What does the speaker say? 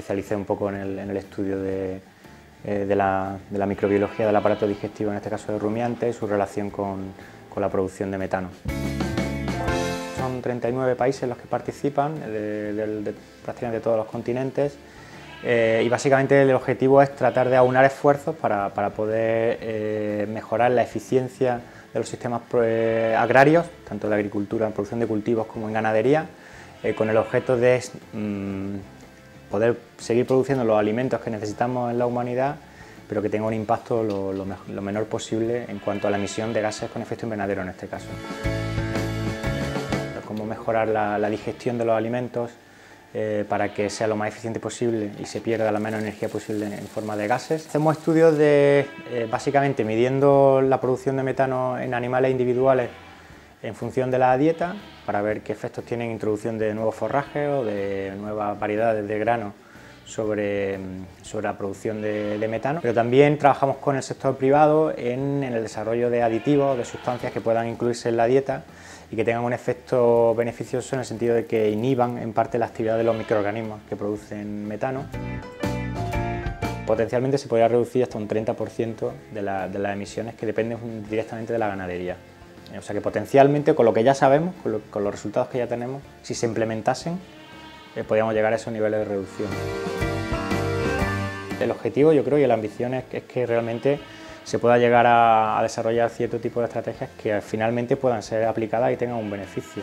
especialicé un poco en el, estudio de, la, microbiología del aparato digestivo, en este caso de rumiantes, y su relación con, la producción de metano. Son 39 países los que participan, de, prácticamente todos los continentes, y básicamente el objetivo es tratar de aunar esfuerzos para, poder mejorar la eficiencia de los sistemas eh, agrarios, tanto de agricultura, en producción de cultivos como en ganadería, eh, con el objeto de mm, poder seguir produciendo los alimentos que necesitamos en la humanidad, pero que tenga un impacto lo, menor posible en cuanto a la emisión de gases con efecto invernadero en este caso. Cómo mejorar la digestión de los alimentos, eh, para que sea lo más eficiente posible y se pierda la menos energía posible en forma de gases. Hacemos estudios de, eh, básicamente midiendo la producción de metano en animales individuales en función de la dieta, para ver qué efectos tienen introducción de nuevos forrajes o de nuevas variedades de grano sobre, sobre la producción de, metano. Pero también trabajamos con el sector privado en, el desarrollo de aditivos, de sustancias que puedan incluirse en la dieta y que tengan un efecto beneficioso en el sentido de que inhiban en parte la actividad de los microorganismos que producen metano. Potencialmente se podría reducir hasta un 30% de, las emisiones que dependen directamente de la ganadería. O sea que potencialmente, con lo que ya sabemos, con, los resultados que ya tenemos, si se implementasen, eh, podríamos llegar a esos niveles de reducción. El objetivo, yo creo, y la ambición es que realmente se pueda llegar a, desarrollar cierto tipo de estrategias que finalmente puedan ser aplicadas y tengan un beneficio.